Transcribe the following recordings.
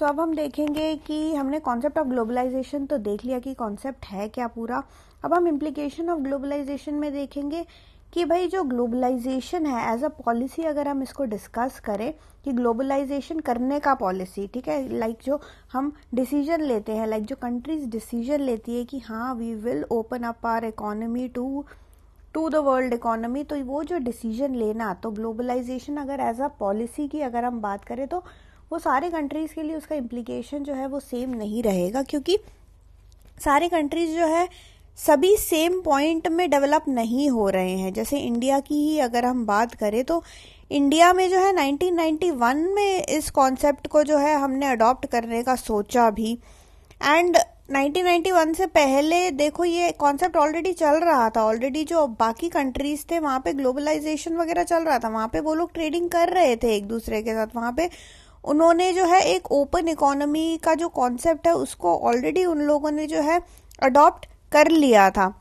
सो अब हम देखेंगे कि हमने कॉन्सेप्ट ऑफ़ ग्लोबलाइजेशन तो देख लिया कि कॉन्सेप्ट है क्या पूरा। अब हम इम्प्लीकेशन ऑफ़ ग्लोबलाइजेशन में देखेंगे कि भाई जो ग्लोबलाइजेशन है एज अ पॉलिसी अगर हम इसको डिस्कस करें कि ग्लोबलाइजेशन करने का पॉलिसी ठीक है? लाइक like जो हम डिसीज़न लेते हैं लाइक like जो कंट्रीज़ डिसीज़न लेती है कि हाँ we will open up our economy to to the world economy तो वो जो डिसीज़न लेना तो ग्लोबलाइजेशन अगर एज अ पॉलिसी की अगर हम बात करें तो वो सारे कंट्रीज़ के लिए उसका इम्प्लीकेशन जो है वो सेम नहीं रहेगा, क्योंकि सारे कंट्रीज़ जो है सभी सेम पॉइंट में डेवलप नहीं हो रहे हैं। जैसे इंडिया की ही अगर हम बात करें तो इंडिया में जो है 1991 में इस कॉन्सेप्ट को जो है हमने अडॉप्ट करने का सोचा भी। एंड 1991 से पहले देखो ये कॉन्सेप्ट ऑलरेडी चल रहा था। ऑलरेडी जो बाकी कंट्रीज़ थे, वहाँ पे ग्लोबलाइजेशन वगैरह चल रहा था। वहाँ पे वो लोग ट्रेडिंग कर रहे थे एक दूसरे के साथ। वहाँ पे उन्होंने जो है एक ओपन इकोनॉमी का जो कॉन्सेप्ट है, उसको ऑलरेडी उन लोगों ने जो है अडॉप्ट कर लिया था।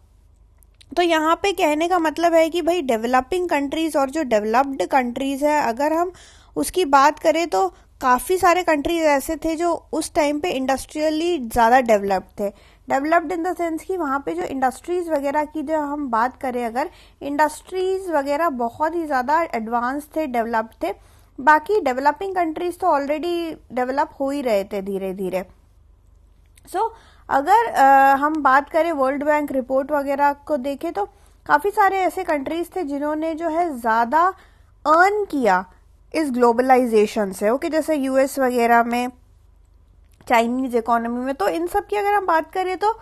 तो यहाँ पे कहने का मतलब है कि भाई डेवलपिंग कंट्रीज़ और जो डेवलप्ड कंट्रीज़ है, अगर हम उसकी बात करें तो काफ़ी सारे कंट्रीज़ ऐसे थे जो उस टाइम पे इंडस्ट्रियली ज़्यादा डेवलप्ड थे। डेवलप्ड इन द सेंस कि वहाँ पे जो इंडस्ट्रीज़ वगैरह की जो हम बात करें, अगर इंडस्ट्रीज़ वगैरह बहुत ही ज़्यादा एडवांस थे डेवलप्ड थे बाकी डेवलपिंग कंट्रीज़ तो ऑलरेडी डेवलप हो ही रहे थे धीरे धीरे सो so, अगर आ, हम बात करें वर्ल्ड बैंक रिपोर्ट वगैरह को देखें तो काफ़ी सारे ऐसे कंट्रीज़ थे जिन्होंने जो है ज़्यादा अर्न किया इस ग्लोबलाइजेशन से। ओके जैसे यूएस वगैरह में चाइनीज़ इकोनॉमी में तो इन सब की अगर हम बात करें तो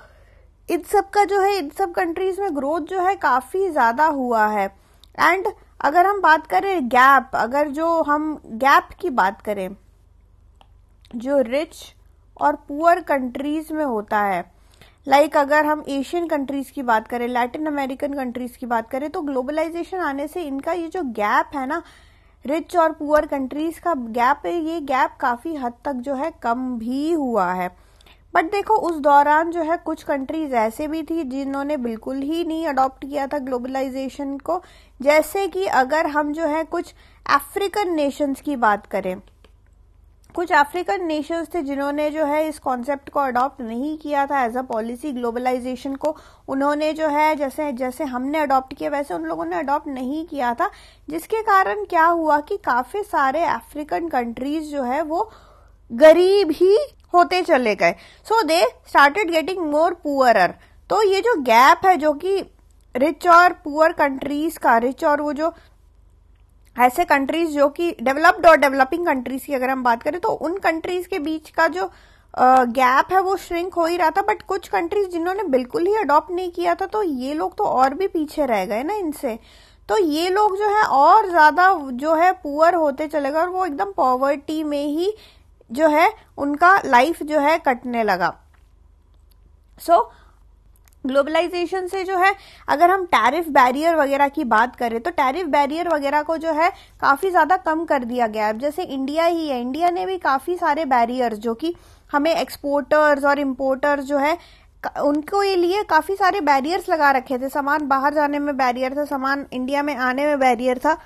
इन सब का जो है इन सब कंट्रीज़ में ग्रोथ जो है काफ़ी ज़्यादा हुआ है। एंड अगर हम बात करें गैप, अगर जो हम गैप की बात करें, जो रिच और पुअर कंट्रीज़ में होता है लाइक like अगर हम एशियन कंट्रीज़ की बात करें लैटिन अमेरिकन कंट्रीज़ की बात करें तो ग्लोबलाइजेशन आने से इनका ये जो गैप है ना रिच और पुअर कंट्रीज़ का गैप ये गैप काफ़ी हद तक जो है कम भी हुआ है। बट देखो, उस दौरान जो है, कुछ कंट्रीज़ ऐसे भी थी जिन्होंने बिल्कुल ही नहीं अडॉप्ट किया था ग्लोबलाइजेशन को। जैसे कि अगर हम जो है, कुछ अफ्रीकन नेशंस की बात करें। कुछ अफ्रीकन नेशंस थे जिन्होंने जो है, इस कॉन्सेप्ट को अडॉप्ट नहीं किया था एज अ पॉलिसी ग्लोबलाइजेशन को। उन्होंने जो है, जैसे जैसे हमने अडॉप्ट किया, वैसे उन लोगों ने अडॉप्ट नहीं किया था। जिसके कारण क्या हुआ कि काफ़ी सारे अफ्रीकन कंट्रीज़ जो है, वो गरीब ही होते चले गए। So they started getting more poorer तो ये जो गैप है, जो कि रिच और पुअर कंट्रीज़ का रिच और वो जो ऐसे कंट्रीज़ जो कि डेवलप्ड और डेवलपिंग कंट्रीज़ की अगर हम बात करें तो उन कंट्रीज़ के बीच का जो गैप है, वो श्रिंक हो ही रहा था। बट कुछ कंट्रीज़ जिन्होंने बिल्कुल ही अडॉप्ट नहीं किया था तो ये लोग तो और भी पीछे रह गए ना इनसे। तो ये लोग जो है, और ज़्यादा जो है पुअर होते चले गए, और वो एकदम पॉवर्टी में ही जो है उनका लाइफ जो है कटने लगा। सो so, ग्लोबलाइजेशन से जो है अगर हम टैरिफ बैरियर वगैरह की बात करें तो टैरिफ बैरियर वगैरह को जो है काफ़ी ज़्यादा कम कर दिया गया है। जैसे इंडिया ही है इंडिया ने भी काफ़ी सारे बैरियर जो कि हमें एक्सपोर्टर्स और इम्पोर्टर्स जो है उनको ये लिए काफ़ी सारे बैरियर्स लगा रखे थे। सामान बाहर जाने में बैरियर था सामान इंडिया में आने में बैरियर था।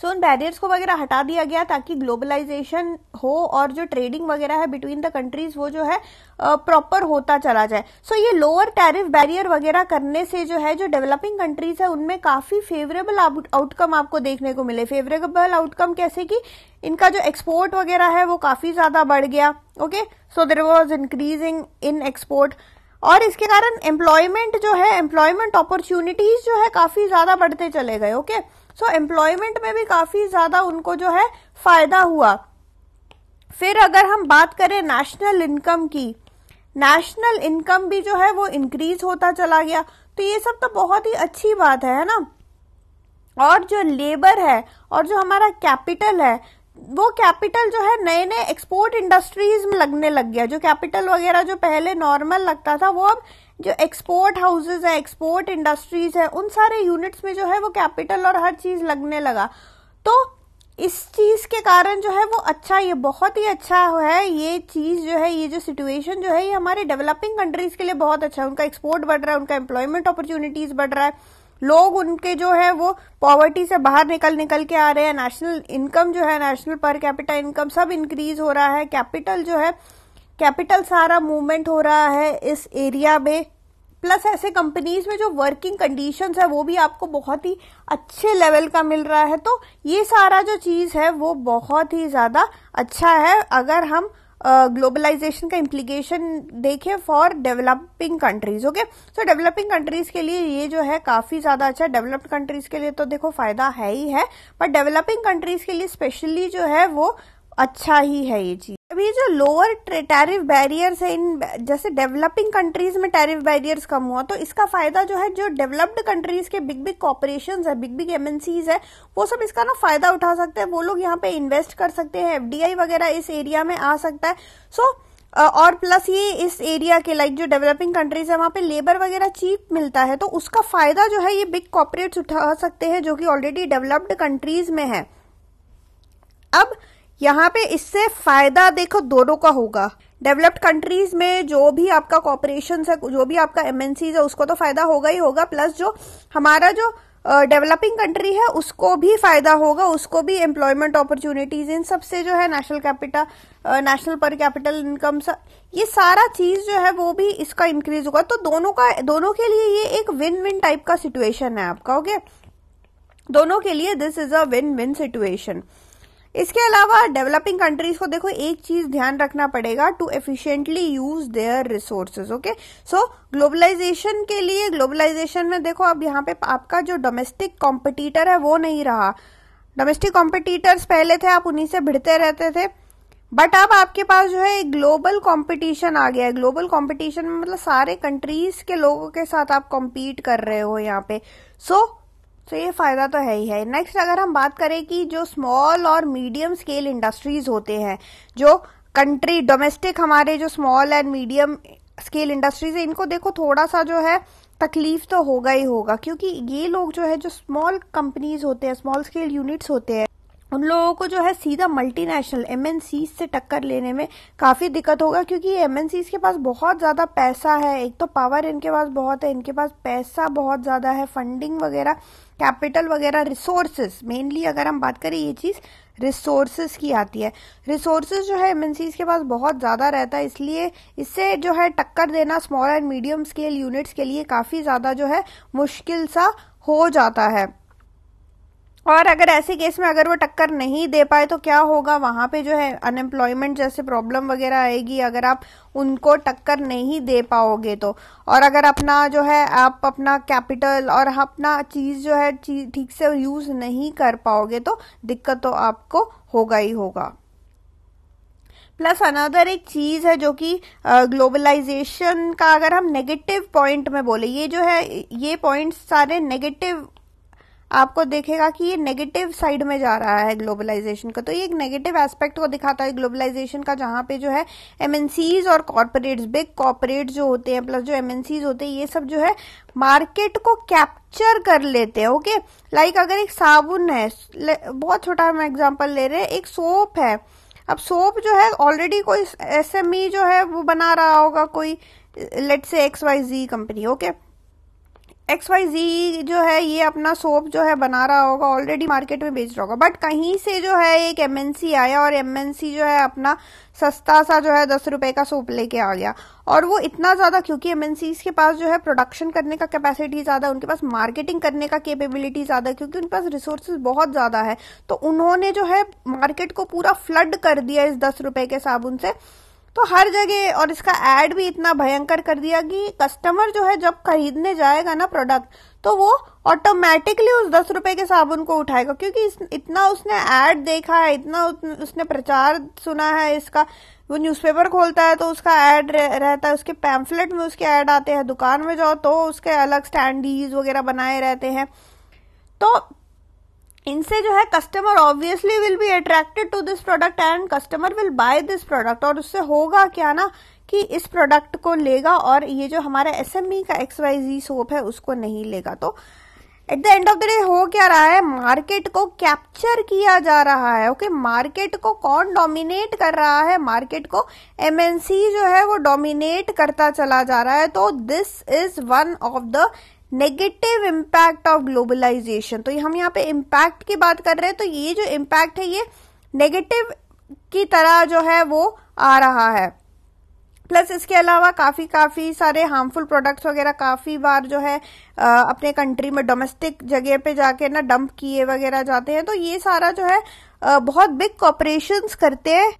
सो उन बैरियर्स को वगैरह हटा दिया गया ताकि ग्लोबलाइजेशन हो और जो ट्रेडिंग वगैरह है बिटवीन द कंट्रीज़ वो जो है प्रॉपर होता चला जाए। सो so, ये लोअर टैरिफ बैरियर वगैरह करने से जो है जो डेवलपिंग कंट्रीज़ है उनमें काफ़ी फेवरेबल आउटकम आपको देखने को मिले। फेवरेबल आउटकम कैसे कि इनका जो एक्सपोर्ट वगैरह है वो काफ़ी ज़्यादा बढ़ गया। Okay so there was increasing in export और इसके कारण एम्प्लॉयमेंट जो है एम्प्लॉयमेंट अपॉर्चुनिटीज़ जो है काफ़ी ज़्यादा बढ़ते चले गए। Okay okay? सो एम्प्लॉयमेंट में भी काफ़ी ज़्यादा उनको जो है फ़ायदा हुआ। फिर अगर हम बात करें नेशनल इनकम की नेशनल इनकम भी जो है वो इंक्रीज होता चला गया। तो ये सब तो बहुत ही अच्छी बात है है ना? और जो लेबर है और जो हमारा कैपिटल है, वो कैपिटल जो है नए नए एक्सपोर्ट इंडस्ट्रीज़ में लगने लग गया। जो कैपिटल वगैरह जो पहले नॉर्मल लगता था, वो अब जो एक्सपोर्ट हाउसेज है एक्सपोर्ट इंडस्ट्रीज़ है, उन सारे यूनिट्स में जो है वो कैपिटल और हर चीज़ लगने लगा। तो इस चीज़ के कारण जो है वो अच्छा ये बहुत ही अच्छा है। ये चीज़ जो है, ये जो सिचुएशन जो है, ये हमारे डेवलपिंग कंट्रीज़ के लिए बहुत अच्छा है। उनका एक्सपोर्ट बढ़ रहा है, उनका एम्प्लॉयमेंट अपॉर्चुनिटीज़ बढ़ रहा है। लोग उनके जो है वो पॉवर्टी से बाहर निकल निकल के आ रहे हैं। नेशनल इनकम जो है नेशनल पर कैपिटल इनकम सब इंक्रीज हो रहा है। कैपिटल जो है कैपिटल सारा मूवमेंट हो रहा है इस एरिया में। प्लस ऐसे कंपनीज़ में जो वर्किंग कंडीशंस है वो भी आपको बहुत ही अच्छे लेवल का मिल रहा है। तो ये सारा जो चीज़ है वो बहुत ही ज़्यादा अच्छा है। अगर हम ग्लोबलाइजेशन uh, का इम्प्लीकेशन देखें for developing countries okay so developing countries के लिए ये जो है काफ़ी ज़्यादा अच्छा। डेवलप्ड कंट्रीज़ के लिए तो देखो फ़ायदा है ही है बट डेवलपिंग कंट्रीज़ के लिए स्पेशली जो है वो अच्छा ही है ये चीज़। अभी जो लोअर टैरिफ बैरियर्स है इन जैसे डेवलपिंग कंट्रीज़ में टैरिफ बैरियर्स कम हुआ तो इसका फ़ायदा जो है जो डेवलप्ड कंट्रीज़ के बिग बिग कॉपरेशन है बिग बिग एमएनसीज है वो सब इसका ना फ़ायदा उठा सकते हैं। वो लोग यहाँ पे इन्वेस्ट कर सकते हैं एफडीआई वगैरह इस एरिया में आ सकता है। सो so, और प्लस ये इस एरिया के लाइक जो डेवलपिंग कंट्रीज़ है वहाँ पे लेबर वगैरह चीप मिलता है तो उसका फ़ायदा जो है ये बिग कॉपरेट्स उठा सकते हैं जो कि ऑलरेडी डेवलप्ड कंट्रीज़ में है। अब यहाँ पे इससे फ़ायदा देखो दोनों का होगा। डेवलप्ड कंट्रीज़ में जो भी आपका कॉपरेशन है, जो भी आपका एमएनसी है, उसको तो फ़ायदा होगा ही होगा। प्लस जो हमारा जो डेवलपिंग कंट्री है, उसको भी फ़ायदा होगा, उसको भी एम्प्लॉयमेंट अपॉर्चुनिटीज़ इन सबसे जो है national capital national per capital income ये सारा चीज़ जो है वो भी इसका इंक्रीज होगा। तो दोनों का, दोनों के लिए ये एक विन विन टाइप का सिचुएशन है आपका ओके okay? दोनों के लिए this is a win win situation इसके अलावा डेवलपिंग कंट्रीज़ को देखो एक चीज़ ध्यान रखना पड़ेगा to efficiently use their resources okay so globalisation के लिए ग्लोबलाइजेशन में देखो अब यहाँ पे आपका जो डोमेस्टिक कॉम्पिटिटर है वो नहीं रहा। डोमेस्टिक कॉम्पिटिटर्स पहले थे आप उन्हीं से भिड़ते रहते थे। बट अब आपके पास जो है ग्लोबल कंपटीशन आ गया है। ग्लोबल कंपटीशन में मतलब सारे कंट्रीज़ के लोगों के साथ आप कॉम्पीट कर रहे हो यहाँ पे। सो so, तो ये फ़ायदा तो है ही है। नेक्स्ट अगर हम बात करें कि जो स्मॉल और मीडियम स्केल इंडस्ट्रीज़ होते हैं, जो कंट्री डोमेस्टिक हमारे जो small and medium scale industries है, इनको देखो थोड़ा सा जो है, तकलीफ़ तो होगा ही होगा, क्योंकि ये लोग जो है, जो स्मॉल कंपनीज़ होते हैं स्मॉल स्केल यूनिट्स होते हैं, उन लोगों को जो है सीधा मल्टीनेशनल एमएनसी से टक्कर लेने में काफ़ी दिक्कत होगा, क्योंकि एमएनसी के पास बहुत ज़्यादा पैसा है। एक तो पावर इनके पास बहुत है, इनके पास पैसा बहुत ज़्यादा है फंडिंग वगैरह कैपिटल वगैरह रिसोर्सेज मेनली अगर हम बात करें ये चीज़ रिसोर्सेज की आती है। रिसोर्सेज जो है एमएनसीज के पास बहुत ज़्यादा रहता है, इसलिए इससे जो है टक्कर देना small and medium scale units के लिए काफ़ी ज़्यादा जो है मुश्किल सा हो जाता है। और अगर ऐसे केस में अगर वो टक्कर नहीं दे पाए तो क्या होगा? वहाँ पे जो है अनएम्प्लॉयमेंट जैसे प्रॉब्लम वगैरह आएगी अगर आप उनको टक्कर नहीं दे पाओगे तो। और अगर अपना जो है आप अपना कैपिटल और अपना चीज़ जो है ठीक से यूज़ नहीं कर पाओगे तो दिक्कत तो आपको होगा ही होगा। प्लस अनदर एक चीज़ है जो कि ग्लोबलाइजेशन का अगर हम नेगेटिव पॉइंट में बोले, ये जो है, ये पॉइंट्स सारे नेगेटिव आपको देखेगा कि ये नेगेटिव साइड में जा रहा है ग्लोबलाइजेशन का। तो ये एक नेगेटिव एस्पेक्ट को दिखाता है ग्लोबलाइजेशन का, जहाँ पे जो है एमएनसीज और कॉर्पोरेट्स बिग कॉर्पोरेट जो होते हैं प्लस जो एमएनसीज होते हैं, ये सब जो है मार्केट को कैप्चर कर लेते हैं ओके लाइक अगर एक साबुन है बहुत छोटा हम एग्ज़ाम्पल ले रहे हैं, एक सोप है। अब सोप जो है ऑलरेडी कोई एसएमई जो है, वो बना रहा होगा कोई let say X Y Z company okay X Y Z जो है, ये अपना सोप जो है बना रहा होगा ऑलरेडी मार्केट में बेच रहा होगा। बट कहीं से जो है, एक एमएनसी आया और एमएनसी जो है अपना सस्ता सा जो है दस रुपए का सोप लेके आ गया। और वो इतना ज़्यादा, क्योंकि एमएनसी के पास जो है प्रोडक्शन करने का कैपेसिटी ज़्यादा, उनके पास मार्केटिंग करने का केपेबिलिटी ज़्यादा, क्योंकि उनके पास रिसोर्सेज बहुत ज़्यादा है। तो उन्होंने जो है मार्केट को पूरा फ्लड कर दिया इस दस रुपए के साबुन से। तो हर जगह, और इसका एड भी इतना भयंकर कर दिया कि कस्टमर जो है, जब खरीदने जाएगा ना प्रोडक्ट तो वो ऑटोमेटिकली उस दस रुपए के साबुन को उठाएगा। क्योंकि इतना उसने एड देखा है, इतना उसने प्रचार सुना है इसका। वो न्यूज़पेपर खोलता है तो उसका एड रहता है, उसके पैम्फलेट में उसके एड आते हैं। दुकान में जाओ तो उसके अलग स्टैंडीज वगैरह बनाए रहते हैं। तो इनसे जो है customer obviously will be attracted to this product and customer will buy this product और उससे होगा क्या ना कि इस प्रोडक्ट को लेगा और ये जो हमारा एस एम ई का एक्स वाई जी सोप है, उसको नहीं लेगा। तो at the end of the day हो क्या रहा है? मार्केट को कैप्चर किया जा रहा है ओके okay? मार्केट को कौन डोमिनेट कर रहा है? मार्केट को एमएनसी जो है वो डोमिनेट करता चला जा रहा है। तो this is one of the negative impact of globalisation तो हम यहाँ पे इम्पैक्ट की बात कर रहे हैं तो ये जो इम्पैक्ट है ये नेगेटिव की तरह जो है वो आ रहा है। प्लस इसके अलावा काफ़ी काफ़ी सारे हार्मफुल प्रोडक्ट्स वगैरह काफ़ी बार जो है आ, अपने कंट्री में डोमेस्टिक जगह पे जाके ना डंप किए वगैरह जाते हैं तो ये सारा जो है आ, बहुत बिग कॉपरेशन करते हैं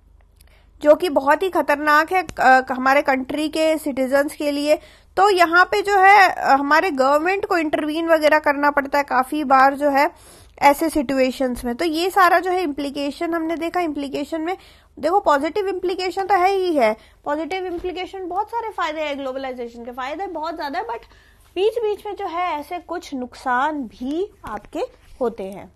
जो कि बहुत ही खतरनाक है आ, हमारे कंट्री के सिटीजन्स के लिए। तो यहाँ पे जो है, हमारे गवर्नमेंट को इंटरवीन वगैरह करना पड़ता है काफ़ी बार जो है, ऐसे सिचुएशंस में। तो ये सारा जो है इम्प्लीकेशन हमने देखा इम्प्लीकेशन में देखो पॉजिटिव इम्प्लीकेशन तो है ही है। पॉजिटिव इम्प्लीकेशन बहुत सारे फ़ायदे हैं ग्लोबलाइजेशन के। फ़ायदे बहुत ज़्यादा है बट बीच बीच में जो है ऐसे कुछ नुकसान भी आपके होते हैं।